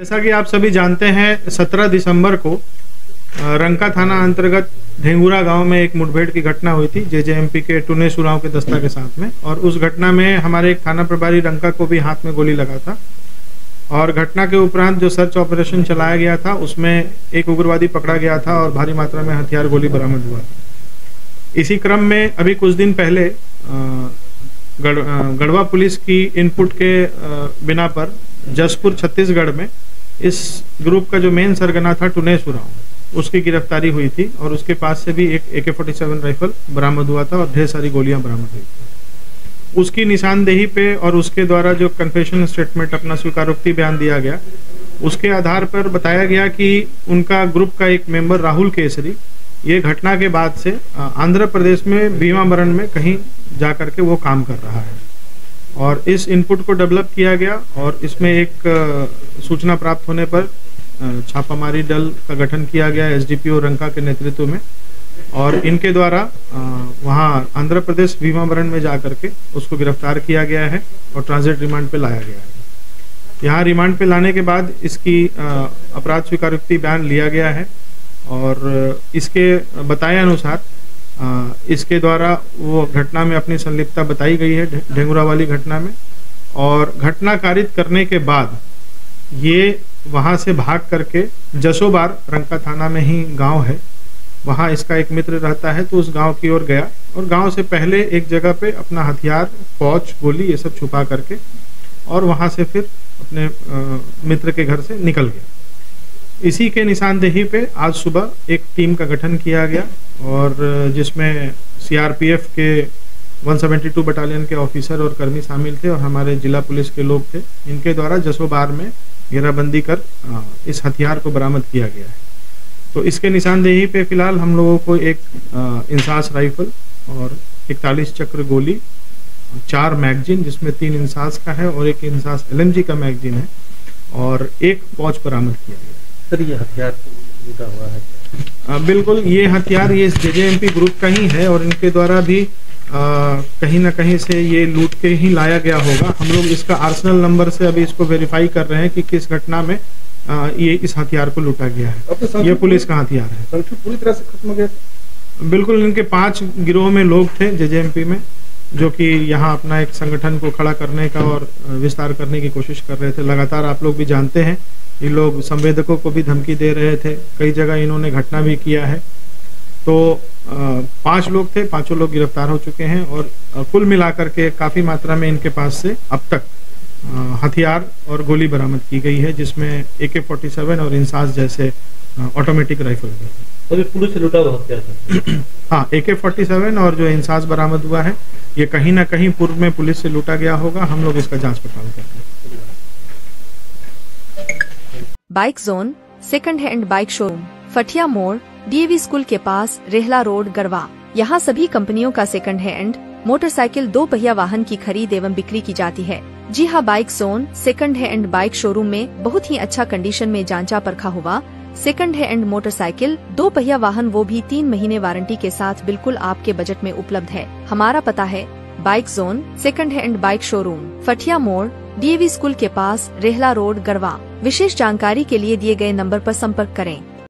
जैसा कि आप सभी जानते हैं 17 दिसंबर को रंका थाना अंतर्गत ढेंगुरा गाँव में एक मुठभेड़ की घटना हुई थी, जेजेएमपी के टुने सुराव के दस्ता के साथ में। और उस घटना में हमारे एक थाना प्रभारी रंका को भी हाथ में गोली लगा था। और घटना के उपरांत जो सर्च ऑपरेशन चलाया गया था, उसमें एक उग्रवादी पकड़ा गया था और भारी मात्रा में हथियार गोली बरामद हुआ था। इसी क्रम में अभी कुछ दिन पहले गढ़ गढ़वा पुलिस की इनपुट के बिना पर जसपुर छत्तीसगढ़ में इस ग्रुप का जो मेन सरगना था टुने सुराव उसकी गिरफ्तारी हुई थी और उसके पास से भी एक ए के फोर्टी सेवन राइफल बरामद हुआ था और ढेर सारी गोलियाँ बरामद हुई थी। उसकी निशानदेही पे और उसके द्वारा जो कन्फेशन स्टेटमेंट अपना स्वीकारोक्ति बयान दिया गया, उसके आधार पर बताया गया कि उनका ग्रुप का एक मेंबर राहुल केसरी, ये घटना के बाद से आंध्र प्रदेश में भीमावरण में कहीं जा करके वो काम कर रहा है। और इस इनपुट को डेवलप किया गया और इसमें एक सूचना प्राप्त होने पर छापामारी दल का गठन किया गया एस एसडीपीओ रंका के नेतृत्व में। और इनके द्वारा वहाँ आंध्र प्रदेश भीमावरण में जा करके उसको गिरफ़्तार किया गया है और ट्रांजिट रिमांड पे लाया गया है। यहाँ रिमांड पे लाने के बाद इसकी अपराध स्वीकारोक्ति बयान लिया गया है और इसके बताए अनुसार इसके द्वारा वो घटना में अपनी संलिप्तता बताई गई है ढेंगुरा वाली घटना में। और घटना कारित करने के बाद ये वहाँ से भाग करके जसोबार रंका थाना में ही गाँव है। वहाँ इसका एक मित्र रहता है तो उस गाँव की ओर गया। और गाँव से पहले एक जगह पे अपना हथियार पौच गोली ये सब छुपा करके और वहाँ से फिर अपने मित्र के घर से निकल गया। इसी के निशानदेही पे आज सुबह एक टीम का गठन किया गया और जिसमें सीआरपीएफ के 172 बटालियन के ऑफिसर और कर्मी शामिल थे और हमारे जिला पुलिस के लोग थे। इनके द्वारा जसोबार में घेराबंदी कर इस हथियार को बरामद किया गया है। तो इसके निशानदेही पे फ़िलहाल हम लोगों को एक इंसास राइफल और इकतालीस चक्र गोली, चार मैगजीन, जिसमें तीन इंसास का है और एक इंसास एलएमजी का मैगजीन है और एक पौच बरामद किया गया। सर ये हथियार लूटा हुआ है। बिल्कुल ये हथियार ये जेजेएमपी ग्रुप का ही है और इनके द्वारा भी कहीं ना कहीं से ये लूट के ही लाया गया होगा। हम लोग इसका आर्सनल नंबर से अभी इसको वेरीफाई कर रहे हैं कि किस घटना में अ, ये इस हथियार को लूटा गया है। ये पुलिस का हथियार है। पूरी तरह से खत्म हो गया। बिल्कुल इनके पाँच गिरोह में लोग थे जेजेएमपी में जो कि यहाँ अपना एक संगठन को खड़ा करने का और विस्तार करने की कोशिश कर रहे थे। लगातार आप लोग भी जानते हैं ये लोग संवेदकों को भी धमकी दे रहे थे। कई जगह इन्होंने घटना भी किया है। तो पाँच लोग थे पाँचों लोग गिरफ़्तार हो चुके हैं और कुल मिलाकर के काफ़ी मात्रा में इनके पास से अब तक हथियार और गोली बरामद की गई है जिसमें ए के फोर्टी सेवन और इंसास जैसे ऑटोमेटिक राइफल भी है। तो पुलिस लूटा हुआ हथियार हाँ ए के फोर्टी सेवन और जो इंसास बरामद हुआ है ये कहीं ना कहीं पूर्व में पुलिस से लूटा गया होगा हम लोग इसका जाँच पड़ताल करते हैं। Bike zone second hand bike showroom Phatiya Mor DAV school के पास रेहला रोड गरवा यहाँ सभी कंपनियों का सेकंड हैंड मोटरसाइकिल दो पहिया वाहन की खरीद एवं बिक्री की जाती है। जी हाँ bike zone second hand bike showroom में बहुत ही अच्छा कंडीशन में जांचा परखा हुआ। सेकंड हैंड मोटरसाइकिल दो पहिया वाहन वो भी तीन महीने वारंटी के साथ बिल्कुल आपके बजट में उपलब्ध है। हमारा पता है, bike zone second hand bike showroom Phatiya मोड़ डीएवी स्कूल के पास रेहला रोड गढ़वा। विशेष जानकारी के लिए दिए गए नंबर पर संपर्क करें।